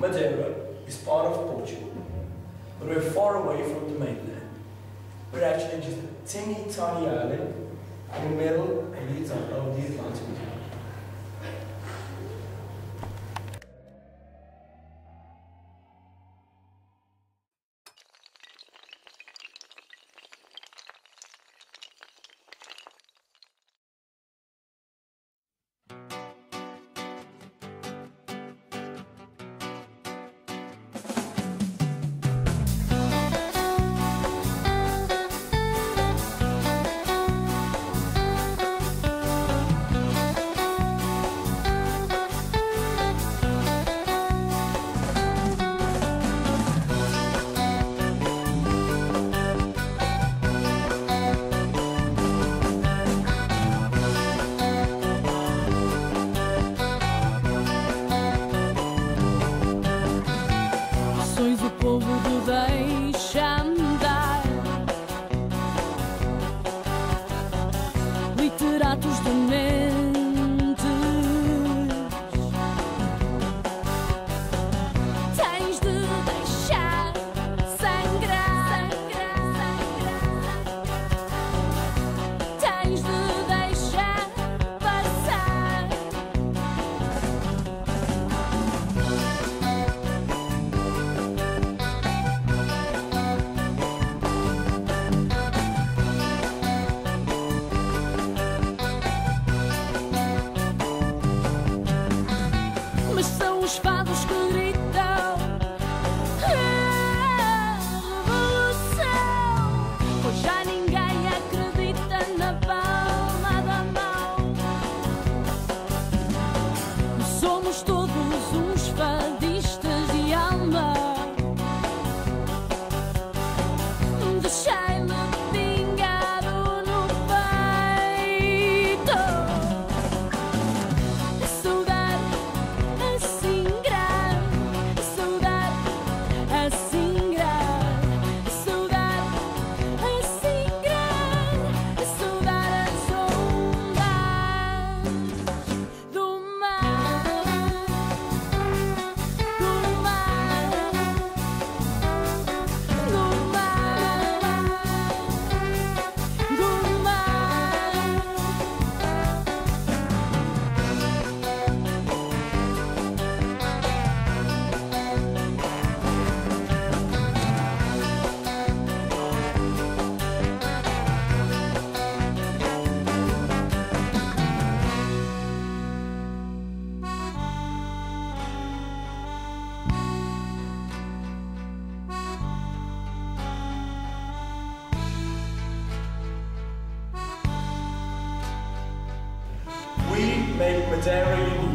Madeira is part of Portugal, but we're far away from the mainland. We're actually just a teeny tiny island tus. We make material